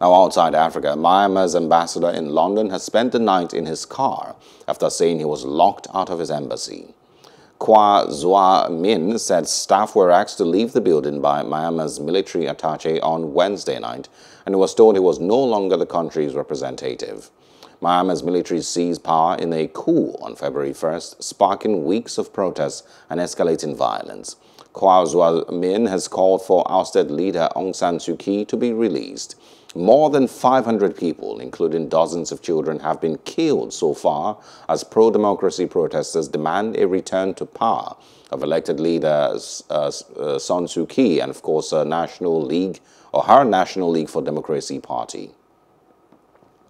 Now, outside Africa, Myanmar's ambassador in London has spent the night in his car after saying he was locked out of his embassy. Kyaw Zwar Minn said staff were asked to leave the building by Myanmar's military attaché on Wednesday night and was told he was no longer the country's representative. Myanmar's military seized power in a coup on February 1st, sparking weeks of protests and escalating violence. Kyaw Minn has called for ousted leader Aung San Suu Kyi to be released. More than 500 people, including dozens of children, have been killed so far as pro-democracy protesters demand a return to power of elected leader uh, uh, San Suu Kyi and, of course, a National League or her National League for Democracy party.